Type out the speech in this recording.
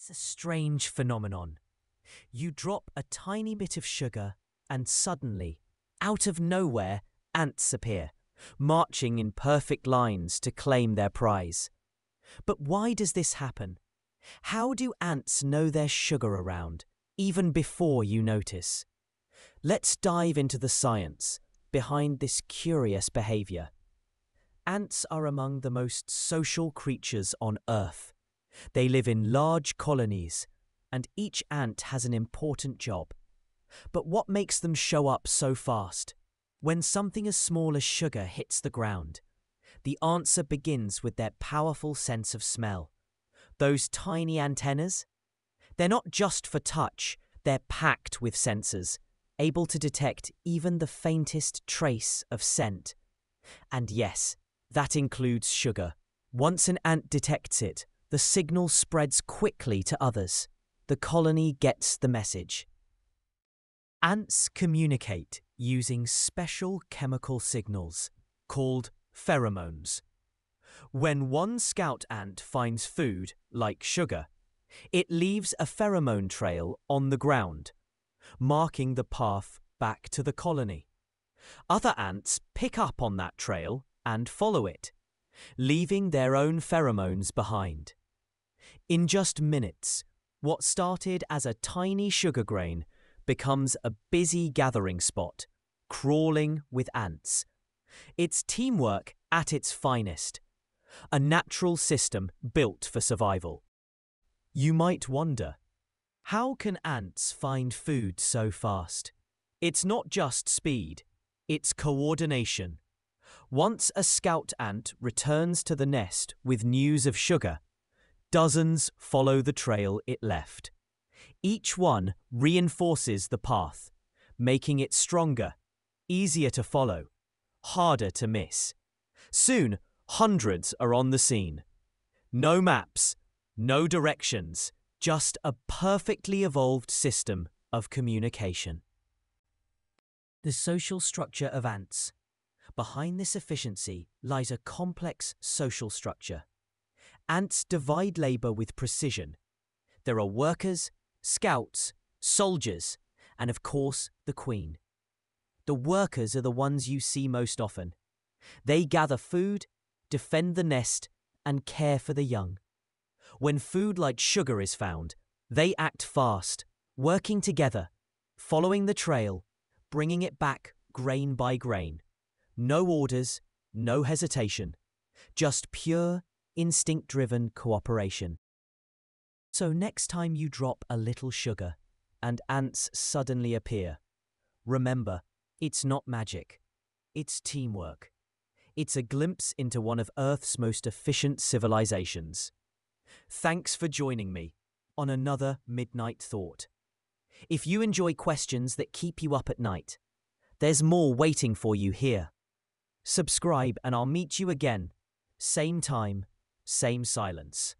It's a strange phenomenon. You drop a tiny bit of sugar, and suddenly, out of nowhere, ants appear, marching in perfect lines to claim their prize. But why does this happen? How do ants know there's sugar around, even before you notice? Let's dive into the science behind this curious behavior. Ants are among the most social creatures on Earth. They live in large colonies, and each ant has an important job. But what makes them show up so fast? When something as small as sugar hits the ground, the answer begins with their powerful sense of smell. Those tiny antennas? They're not just for touch, they're packed with sensors, able to detect even the faintest trace of scent. And yes, that includes sugar. Once an ant detects it, the signal spreads quickly to others. The colony gets the message. Ants communicate using special chemical signals called pheromones. When one scout ant finds food, like sugar, it leaves a pheromone trail on the ground, marking the path back to the colony. Other ants pick up on that trail and follow it, leaving their own pheromones behind. In just minutes, what started as a tiny sugar grain becomes a busy gathering spot, crawling with ants. It's teamwork at its finest, a natural system built for survival. You might wonder, how can ants find food so fast? It's not just speed, it's coordination. Once a scout ant returns to the nest with news of sugar, dozens follow the trail it left. Each one reinforces the path, making it stronger, easier to follow, harder to miss. Soon, hundreds are on the scene. No maps, no directions, just a perfectly evolved system of communication. The social structure of ants. Behind this efficiency lies a complex social structure. Ants divide labour with precision. There are workers, scouts, soldiers, and of course, the queen. The workers are the ones you see most often. They gather food, defend the nest, and care for the young. When food like sugar is found, they act fast, working together, following the trail, bringing it back grain by grain. No orders, no hesitation, just pure, instinct driven cooperation. So, next time you drop a little sugar and ants suddenly appear, remember it's not magic, it's teamwork. It's a glimpse into one of Earth's most efficient civilizations. Thanks for joining me on another Midnight Thought. If you enjoy questions that keep you up at night, there's more waiting for you here. Subscribe and I'll meet you again, same time, same silence.